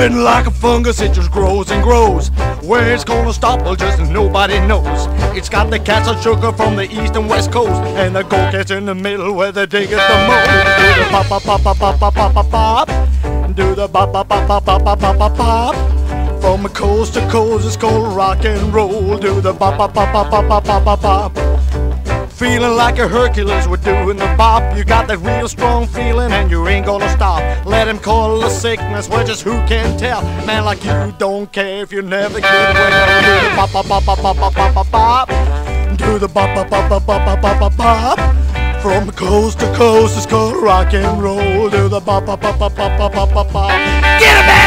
Spreading like a fungus, it just grows and grows. Where it's gonna stop, well, just nobody knows. It's got the cats of sugar from the east and west coast, and the gold cats in the middle where they dig it the most. Do the pop pop pop pop pop pop pop pop. Do the pop pop pop pop pop pop pop pop. From coast to coast, it's called rock and roll. Do the pop pop pop pop pop pop pop pop. Feeling like a Hercules, we're doing the bop. You got that real strong feeling, and you ain't gonna stop. Let him call a sickness, well, just who can tell? Man like you don't care if you never get well. Do the bop bop bop bop bop bop bop bop. Do the bop bop bop bop bop bop bop bop. From coast to coast, it's called rock and roll. Do the bop bop bop bop bop bop bop bop. Get it, baby!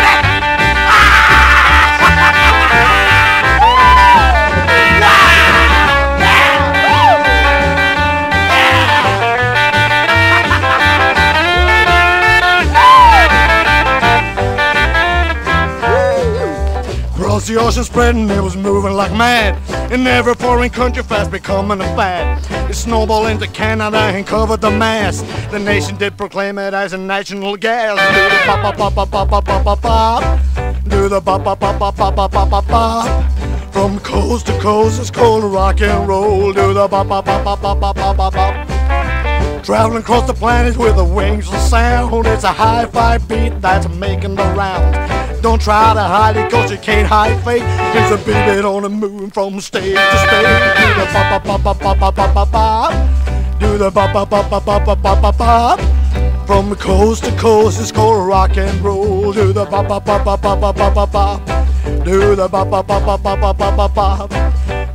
was the ocean spreading, it was moving like mad. and every foreign country, fast becoming a fad. It snowballed into Canada and covered the mass. The nation did proclaim it as a national gas. Do the pop, pop, pop, pop, pop, pop, pop, pop. Do the pop, pop, pop, pop, pop, pop, pop, pop. From coast to coast, it's called rock and roll. Do the pop, pop, pop, pop, pop, pop, pop, pop. Traveling across the planet with the wings of sound. It's a high-five beat that's making the round. Don't try to hide it cause you can't hide fate. There's a baby on the moon from state to state. Do the pop pop pop pop pop pop pop pop. Do the pop pop pop pop pop pop pop pop pop. From coast to coast it's called rock and roll. Do the pop pop pop pop pop pop pop pop pop. Do the pop pop pop pop pop pop pop pop pop.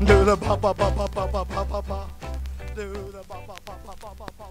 Do the pop pop pop pop pop pop pop pop. Do the pop pop pop